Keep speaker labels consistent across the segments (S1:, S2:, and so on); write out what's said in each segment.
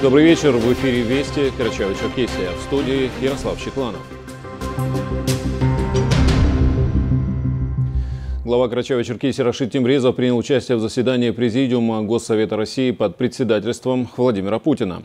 S1: Добрый вечер. В эфире Вести. Карачаево-Черкесия. В студии Ярослав Чекланов. Глава Карачаева-Черкесии Рашид Тимрезов принял участие в заседании Президиума Госсовета России под председательством Владимира Путина.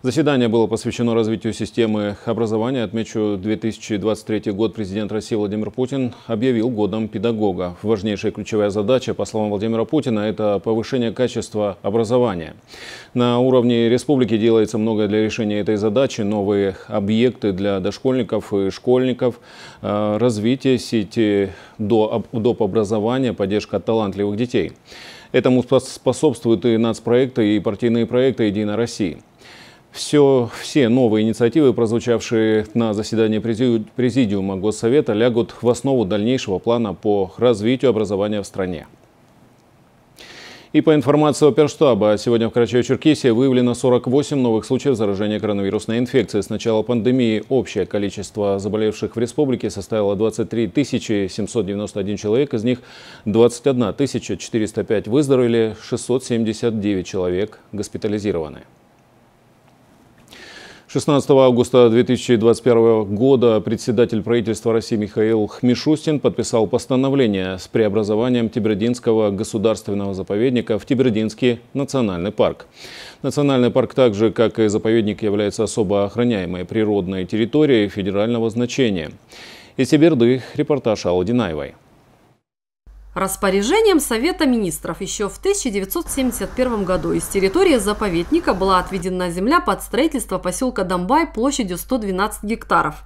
S1: Заседание было посвящено развитию системы образования. Отмечу, 2023 год президент России Владимир Путин объявил годом педагога. Важнейшая ключевая задача, по словам Владимира Путина, это повышение качества образования. На уровне республики делается многое для решения этой задачи. Новые объекты для дошкольников и школьников, э, развитие сети доп. образования, поддержка талантливых детей. Этому способствуют и нацпроекты, и партийные проекты «Единой России». Все, все новые инициативы, прозвучавшие на заседании Президиума Госсовета, лягут в основу дальнейшего плана по развитию образования в стране. И по информации Оперштаба, сегодня в Карачаево-Черкесии выявлено 48 новых случаев заражения коронавирусной инфекцией. С начала пандемии общее количество заболевших в республике составило 23 791 человек, из них 21 405 выздоровели, 679 человек госпитализированы. 16 августа 2021 года председатель правительства России Михаил Хмишустин подписал постановление с преобразованием Тибердинского государственного заповедника в Тибердинский национальный парк. Национальный парк, так же как и заповедник, является особо охраняемой природной территорией федерального значения. Из Сибирды репортаж Аллы Динаевой.
S2: Распоряжением Совета министров еще в 1971 году из территории заповедника была отведена земля под строительство поселка Домбай площадью 112 гектаров.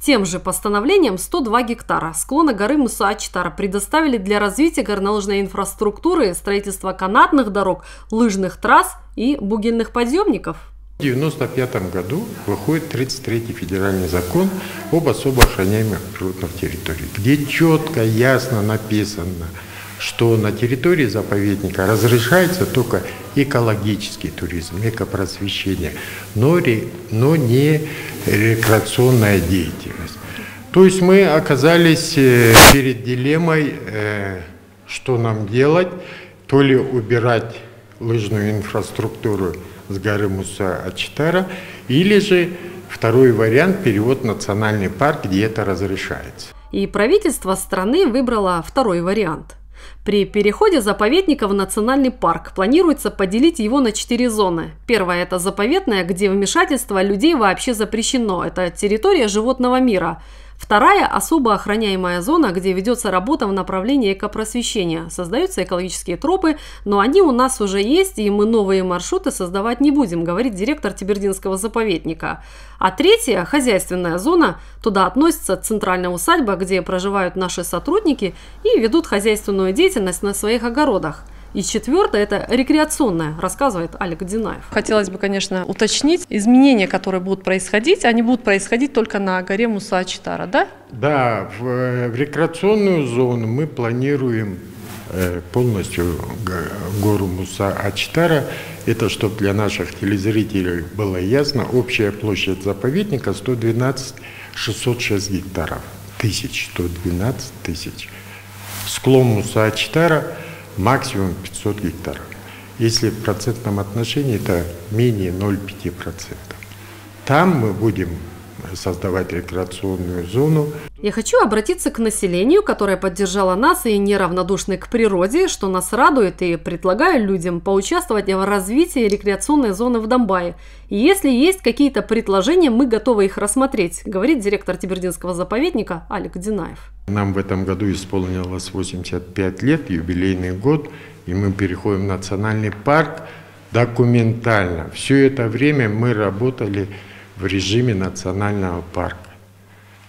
S2: Тем же постановлением 102 гектара склона горы Мусаачтара предоставили для развития горнолыжной инфраструктуры, строительства канатных дорог, лыжных трасс и бугельных подъемников.
S3: В 1995 году выходит 33-й федеральный закон об особо охраняемых природных территориях, где четко, ясно написано, что на территории заповедника разрешается только экологический туризм, экопросвещение, но, но не рекреационная деятельность. То есть мы оказались э, перед дилеммой, э, что нам делать, то ли убирать лыжную инфраструктуру с горы Муса Ачтара, или же второй вариант – перевод в национальный парк, где это разрешается.
S2: И правительство страны выбрало второй вариант – при переходе заповедника в национальный парк планируется поделить его на четыре зоны. Первая – это заповедная, где вмешательство людей вообще запрещено. Это территория животного мира. Вторая – особо охраняемая зона, где ведется работа в направлении экопросвещения. Создаются экологические тропы, но они у нас уже есть, и мы новые маршруты создавать не будем, говорит директор Тибердинского заповедника. А третья – хозяйственная зона. Туда относится центральная усадьба, где проживают наши сотрудники и ведут хозяйственную деятельность на своих огородах. И четвертое – это рекреационное, рассказывает Олег Динаев.
S4: Хотелось бы, конечно, уточнить, изменения, которые будут происходить, они будут происходить только на горе Муса-Читара, да?
S3: Да, в, в рекреационную зону мы планируем э, полностью гору Муса-Ачтара. Это, чтобы для наших телезрителей было ясно, общая площадь заповедника 112 606 гектаров. Тысяч, 112 тысяч. Склон Муса-Ачтара – максимум 500 гектаров. Если в процентном отношении это менее 0,5%. Там мы будем создавать рекреационную зону.
S2: Я хочу обратиться к населению, которое поддержало нас и неравнодушны к природе, что нас радует, и предлагаю людям поучаствовать в развитии рекреационной зоны в Донбайе. И если есть какие-то предложения, мы готовы их рассмотреть, говорит директор Тибердинского заповедника Алик Динаев.
S3: Нам в этом году исполнилось 85 лет, юбилейный год, и мы переходим в национальный парк документально. Все это время мы работали в режиме национального парка.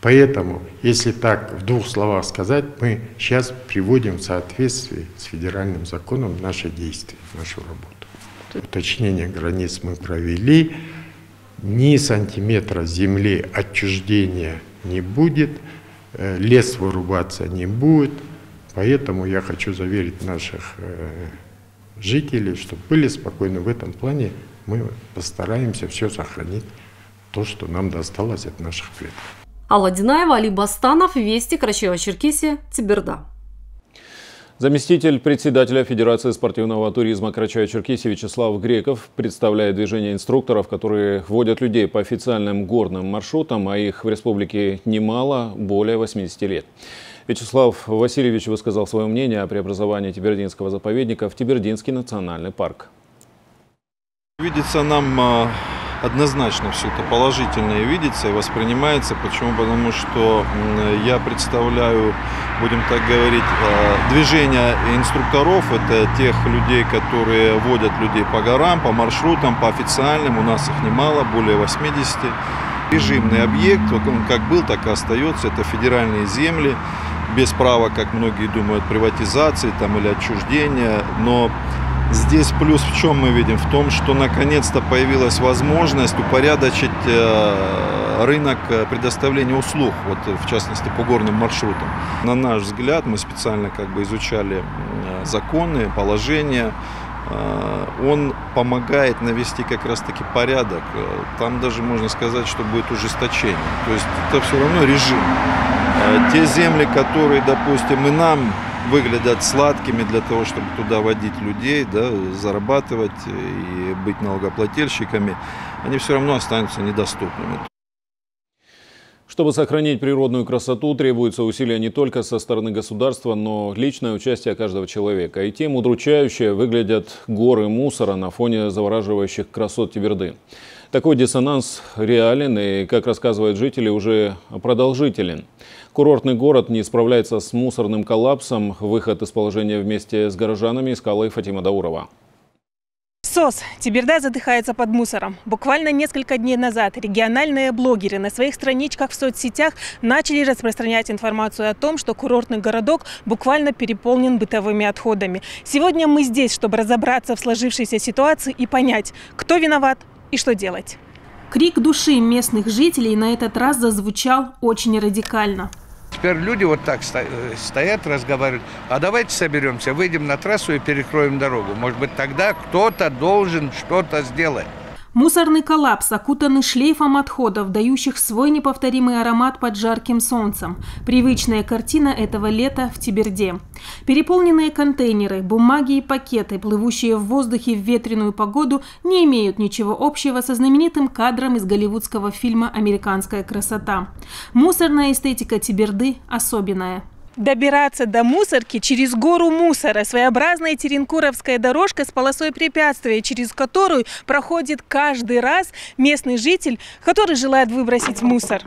S3: Поэтому, если так в двух словах сказать, мы сейчас приводим в соответствие с федеральным законом наши действия, нашу работу. Уточнение границ мы провели, ни сантиметра земли отчуждения не будет, э, лес вырубаться не будет, поэтому я хочу заверить наших э, жителей, чтобы были спокойны в этом плане, мы постараемся все сохранить то, что нам досталось от наших предков.
S2: Алла Динаева, Али Бастанов, Вести, Карачева-Черкесия, Тиберда.
S1: Заместитель председателя Федерации спортивного туризма Карачаево-Черкесии Вячеслав Греков представляет движение инструкторов, которые водят людей по официальным горным маршрутам, а их в республике немало, более 80 лет. Вячеслав Васильевич высказал свое мнение о преобразовании Тибердинского заповедника в Тибердинский национальный парк.
S5: Видится нам а, однозначно все это положительно и видится, и воспринимается. Почему? Потому что я представляю, будем так говорить, э, движение инструкторов. Это тех людей, которые водят людей по горам, по маршрутам, по официальным. У нас их немало, более 80. Режимный объект, он как был, так и остается. Это федеральные земли, без права, как многие думают, приватизации там, или отчуждения. Но Здесь плюс в чем мы видим? В том, что наконец-то появилась возможность упорядочить э, рынок э, предоставления услуг, вот в частности по горным маршрутам. На наш взгляд, мы специально как бы изучали законы, положения, э, он помогает навести как раз таки порядок. Там даже можно сказать, что будет ужесточение. То есть это все равно режим. Те земли, которые, допустим, и нам выглядят сладкими для того, чтобы туда водить людей, да, зарабатывать и быть налогоплательщиками, они все равно останутся недоступными.
S1: Чтобы сохранить природную красоту, требуется усилия не только со стороны государства, но личное участие каждого человека. И тем удручающе выглядят горы мусора на фоне завораживающих красот Тиберды. Такой диссонанс реален и, как рассказывают жители, уже продолжителен. Курортный город не справляется с мусорным коллапсом. Выход из положения вместе с горожанами искала и Фатима Даурова.
S6: СОС. Тиберда задыхается под мусором. Буквально несколько дней назад региональные блогеры на своих страничках в соцсетях начали распространять информацию о том, что курортный городок буквально переполнен бытовыми отходами. Сегодня мы здесь, чтобы разобраться в сложившейся ситуации и понять, кто виноват, и что делать.
S7: Крик души местных жителей на этот раз зазвучал очень радикально.
S8: Теперь люди вот так стоят, разговаривают, а давайте соберемся, выйдем на трассу и перекроем дорогу. Может быть, тогда кто-то должен что-то сделать.
S7: Мусорный коллапс, окутанный шлейфом отходов, дающих свой неповторимый аромат под жарким солнцем. Привычная картина этого лета в Тиберде. Переполненные контейнеры, бумаги и пакеты, плывущие в воздухе в ветреную погоду, не имеют ничего общего со знаменитым кадром из голливудского фильма «Американская красота». Мусорная эстетика Тиберды особенная
S6: добираться до мусорки через гору мусора. Своеобразная теренкуровская дорожка с полосой препятствия, через которую проходит каждый раз местный житель, который желает выбросить мусор.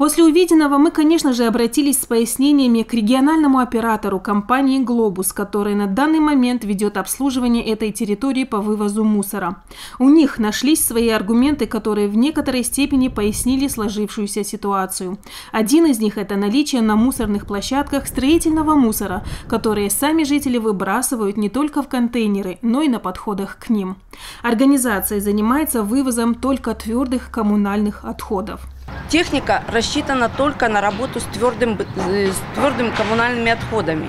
S7: После увиденного мы, конечно же, обратились с пояснениями к региональному оператору компании «Глобус», который на данный момент ведет обслуживание этой территории по вывозу мусора. У них нашлись свои аргументы, которые в некоторой степени пояснили сложившуюся ситуацию. Один из них – это наличие на мусорных площадках строительного мусора, которые сами жители выбрасывают не только в контейнеры, но и на подходах к ним. Организация занимается вывозом только твердых коммунальных отходов.
S9: Техника рассчитана только на работу с твердым, э, с твердыми коммунальными отходами.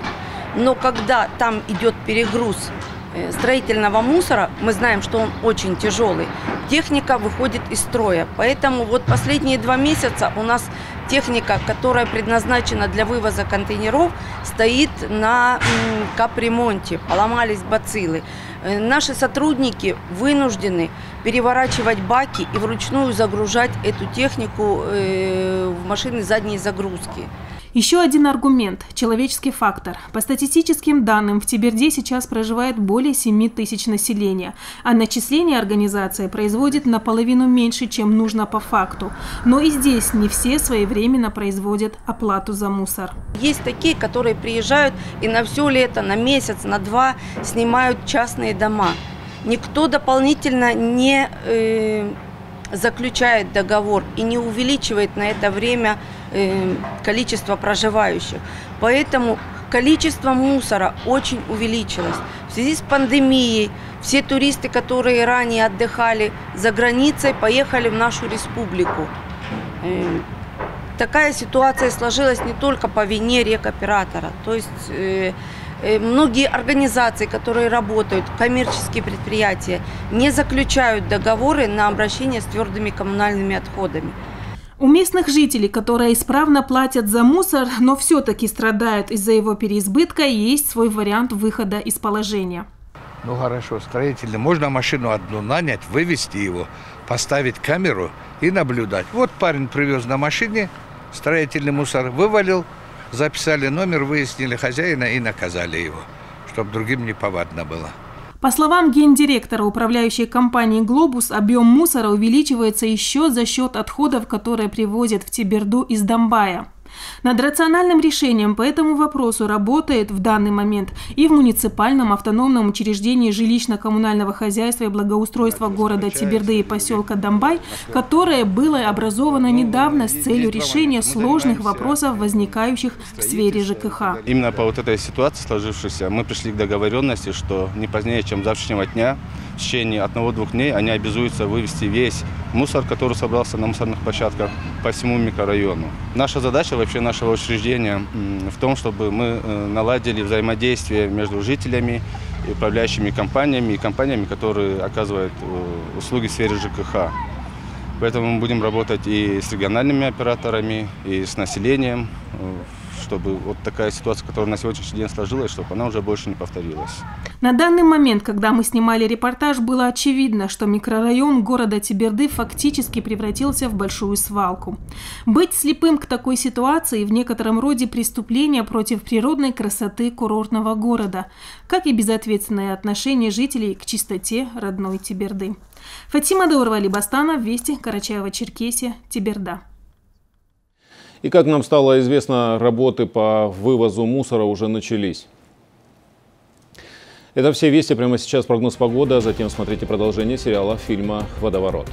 S9: Но когда там идет перегруз э, строительного мусора, мы знаем, что он очень тяжелый, техника выходит из строя. Поэтому вот последние два месяца у нас техника, которая предназначена для вывоза контейнеров, стоит на капремонте. Поломались бациллы. Э, наши сотрудники вынуждены переворачивать баки и вручную загружать эту технику э, в машины задней загрузки.
S7: Еще один аргумент – человеческий фактор. По статистическим данным, в Тиберде сейчас проживает более 7 тысяч населения, а начисление организация производит наполовину меньше, чем нужно по факту. Но и здесь не все своевременно производят оплату за мусор.
S9: Есть такие, которые приезжают и на все лето, на месяц, на два снимают частные дома. Никто дополнительно не э, заключает договор и не увеличивает на это время количество проживающих. Поэтому количество мусора очень увеличилось. В связи с пандемией все туристы, которые ранее отдыхали за границей, поехали в нашу республику. Э, такая ситуация сложилась не только по вине рекоператора. То есть э, Э, многие организации, которые работают, коммерческие предприятия, не заключают договоры на обращение с твердыми коммунальными отходами.
S7: У местных жителей, которые исправно платят за мусор, но все-таки страдают из-за его переизбытка, есть свой вариант выхода из положения.
S8: Ну хорошо, строительный. Можно машину одну нанять, вывести его, поставить камеру и наблюдать. Вот парень привез на машине строительный мусор, вывалил, записали номер, выяснили хозяина и наказали его, чтобы другим не повадно было.
S7: По словам гендиректора управляющей компании «Глобус», объем мусора увеличивается еще за счет отходов, которые привозят в Тиберду из Домбая. Над рациональным решением по этому вопросу работает в данный момент и в муниципальном автономном учреждении жилищно-коммунального хозяйства и благоустройства города Тиберды и поселка Домбай, которое было образовано недавно с целью решения сложных вопросов, возникающих в сфере ЖКХ.
S10: Именно по вот этой ситуации сложившейся мы пришли к договоренности, что не позднее, чем завтрашнего дня, в течение одного-двух дней они обязуются вывести весь мусор, который собрался на мусорных площадках по всему микрорайону. Наша задача вообще нашего учреждения в том, чтобы мы э, наладили взаимодействие между жителями, и управляющими компаниями и компаниями, которые оказывают э, услуги в сфере ЖКХ. Поэтому мы будем работать и с региональными операторами, и с населением, э, чтобы вот такая ситуация, которая на сегодняшний день сложилась, чтобы она уже больше не повторилась.
S7: На данный момент, когда мы снимали репортаж, было очевидно, что микрорайон города Тиберды фактически превратился в большую свалку. Быть слепым к такой ситуации в некотором роде преступление против природной красоты курортного города, как и безответственное отношение жителей к чистоте родной Тиберды. Фатима Даурова Либастана, Вести, Карачаева-Черкесия, Тиберда.
S1: И как нам стало известно, работы по вывозу мусора уже начались. Это все вести прямо сейчас прогноз погоды, а затем смотрите продолжение сериала фильма «Водоворот».